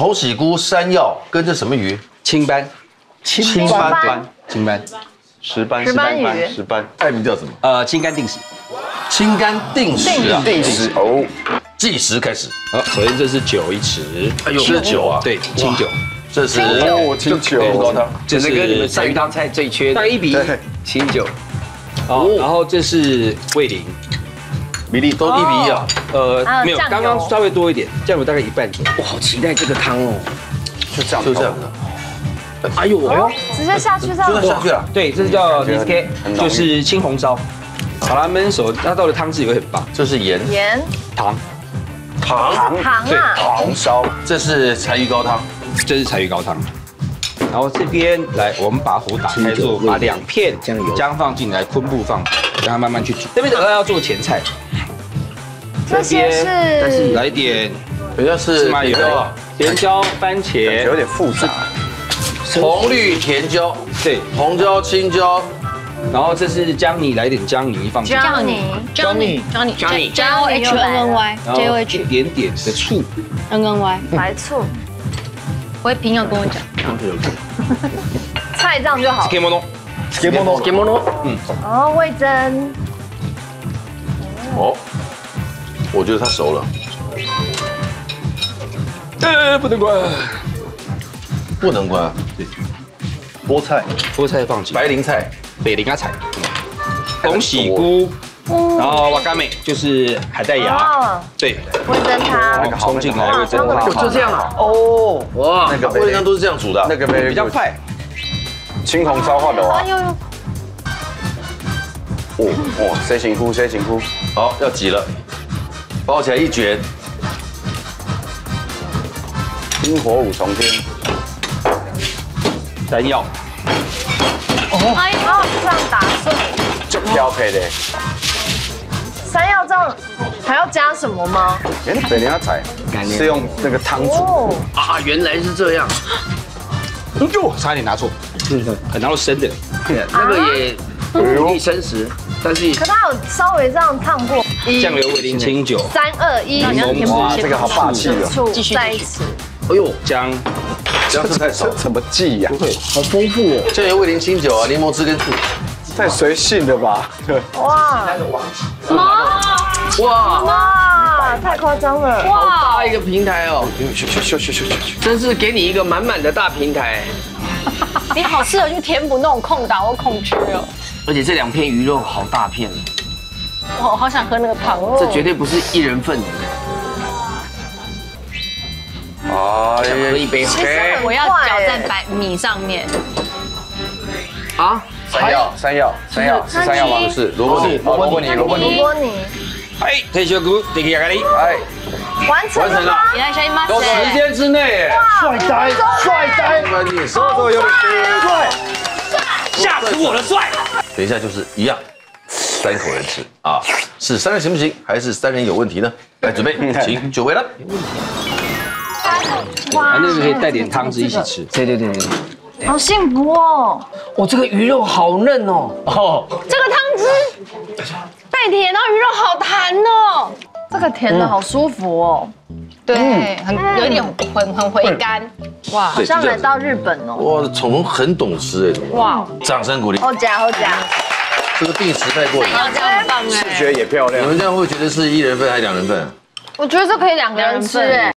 红喜菇、山药跟这什么鱼？青斑，青斑。青斑，石斑，石斑鱼。石斑，爱名叫什么？呃，清肝定时。清肝定时啊，定时哦，计时开始。好，首先这是酒一匙，哎呦，是酒啊，对，清酒。这是哦，清酒。高汤，这是跟你们菜鱼汤菜最缺的。一比。一。清酒，好，然后这是味淋，比例都一比一啊。呃没有，刚刚稍微多一点，酱油大概一半左右。我好期待这个汤哦。就这样，就这样的，哎呦，哎呦，直接下去这样样。下去了。对，这是叫 n i s k 很浓郁就是青红烧。好了，焖熟，它到的汤汁也会很棒。这是盐盐糖，糖，糖啊，红烧，这是柴鱼高汤。这是柴鱼高汤。然后这边来，我们把火打开之后，把两片姜放进来，昆布放，让它慢慢去煮。这边的要做前菜，这些但是是来一点人家是芝麻油甜椒番茄。有茄，点复杂，红绿甜椒，对，红椒、青椒，然后这是姜泥，来一点姜泥放进去，姜泥，姜泥姜泥姜泥 Johnny Johnny J O H N N Y 然后一 H 点点的醋，N N Y，白醋，我会平要跟我讲。菜这样就好。可以摸弄。给莫诺，给莫诺，哦，味增，哦，我觉得它熟了，呃，不能关。不能关。菠菜，菠菜放进，白灵菜，北灵阿菜，红喜菇，然后瓦嘎美就是海带芽，哦，对，味增汤，冲进来味增哇汤，就这样啊。哦，哇，那个味增汤都是这样煮的啊。那个没比较，快。青红烧化的啊哎，呦呦，哦哦，谁辛苦谁辛苦，好，要挤了，包起来一卷，冰火五重天，山药，哦。哎呦，这样打碎，就标配的，山药这样还要加什么吗？哎，北凉菜是用那个汤煮，哦，啊，原来是这样，哟，差点拿错，很拿到生的，那个也不易生食，但是可它有稍微这样烫过，一。酱油、味淋、清酒、三二一，哇，这个好霸气哦，醋继续。在一起，哎呦，姜，姜是太少。这，怎么记呀？不会好丰富哦。酱油、味淋、清酒啊，柠檬汁跟醋。太随性了吧？哇。哇，哇，太夸张了，哇。大一个平台哦，咻咻咻咻咻咻咻，真是给你一个满满的大平台，你好适合去填补那种空档或空缺哦。而且这两片鱼肉好大片，我好想喝那个汤哦。这绝对不是一人份的，哎想喝一杯其实我要快耶搅在白米上面。啊，山药山药山药是山药吗？不是萝卜泥，哦萝卜泥萝卜泥，萝卜泥。哎，退休菇，这个咖喱，哎，完成了吗？你来小姨妈都时间之内。耶。帅呆。帅呆，关键是这个有点帅，吓死我了，帅！等一下就是一样，三口人吃啊，是三人行不行，还是三人有问题呢？来准备，请久违了。啊，那个可以带点汤汁一起吃。对对对对，好幸福哦，哇，这个鱼肉好嫩哦，哦，这个汤汁带甜，然后鱼肉好弹哦。这个甜的好舒服哦，对，很有一点很很回甘。哇，好像来到日本哦。哇，宠物很懂吃哎，哇，掌声鼓励。好假好假，这个定时太过瘾了。要这样棒哎。觉得也漂亮你。们这样会觉得是一人份还是两人份？我觉得这可以两个人吃哎。